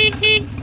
Hee hee!